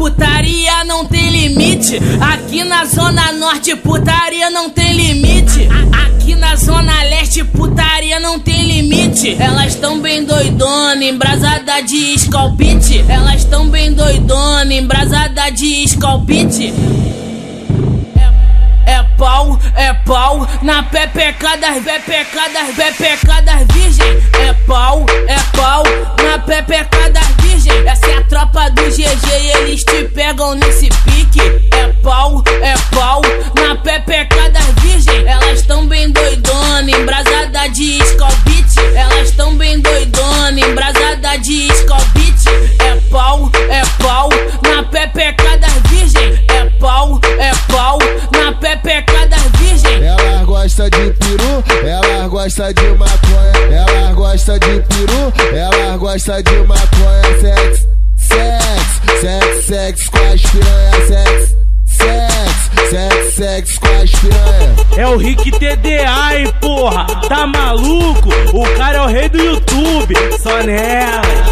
putaria não tem limite. Aqui na Zona Norte, putaria não tem limite. Aqui na Zona Leste, putaria não tem limite. Elas tão bem doidona, embrasada de scalpite. Elas tão bem doidona, embrasada de scalpite. É, é pau, é pau, na pepeca das pepeca das pepeca das eles te pegam nesse pique. É pau, é pau, na pepeca das virgem. Elas tão bem doidona, embrasada de scalpite. Elas tão bem doidona, embrasada de scalpite. É pau, é pau, na pepeca das virgem. É pau, é pau, na pepeca das virgem. Ela gosta de peru, ela gosta de maconha. Ela gosta de peru, ela gosta de maconha. Sex, sex, sex, sex com as piranha. Sex, sex, sex, sex com as piranha. É o Rick TDA, hein, porra? Tá maluco? O cara é o rei do YouTube, só nela.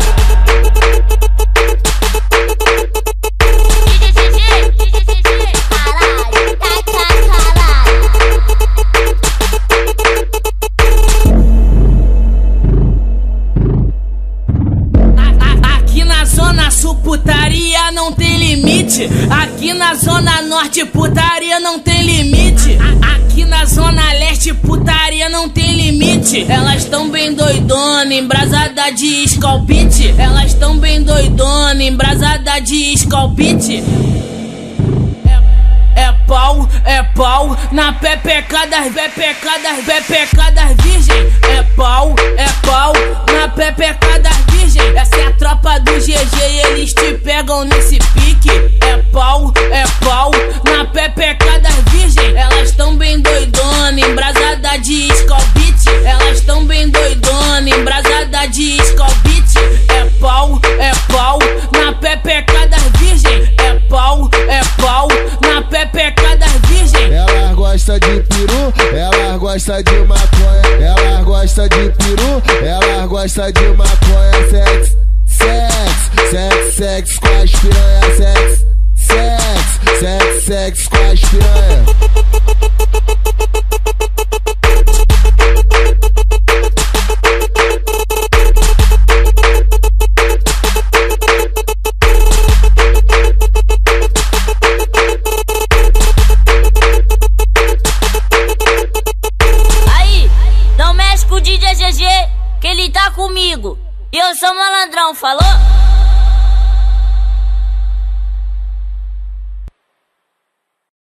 Putaria não tem limite. Aqui na Zona Norte, putaria não tem limite. Aqui na Zona Leste, putaria não tem limite. Elas tão bem doidona, embrasada de scalpite. Elas tão bem doidona, embrasada de scalpite. É pau, é pau, na pepeca das pepeca das pepeca das virgem. É pau, é pau, na pepeca das virgem. Essa é a tropa do GG nesse pique. É pau, é pau, na pepeca das virgem. Elas tão bem doidona, embrasada de scalpite. Elas tão bem doidona, embrasada de scalpite. É pau, é pau, na pepeca das virgem. É pau, é pau, na pepeca das virgem. Ela gosta de peru, ela gosta de maconha. Ela gosta de peru, ela gosta de maconha. Sex, sex, sex, com as piranha. Sex, sex, sex, sex com as piranha. Aí, não mexe com o DJ GG, que ele tá comigo. Eu sou malandrão, falou?